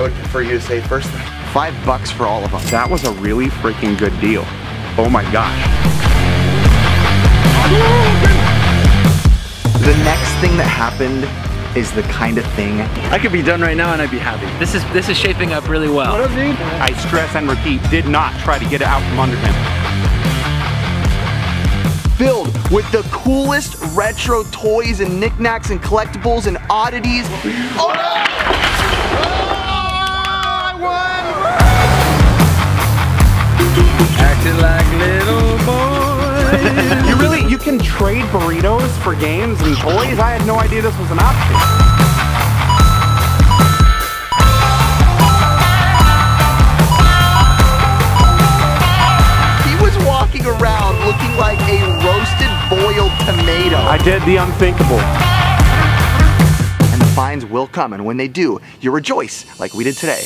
I would prefer you to say first five bucks for all of them. That was a really freaking good deal. Oh my gosh. The next thing that happened is the kind of thing I could be done right now and I'd be happy. This is this is shaping up really well. I stress and repeat, did not try to get it out from under him. filled with the coolest retro toys and knickknacks and collectibles and oddities. Oh You really, you can trade burritos for games and toys? I had no idea this was an option. He was walking around looking like a roasted boiled tomato. I did the unthinkable. and the fines will come, and when they do, you rejoice like we did today.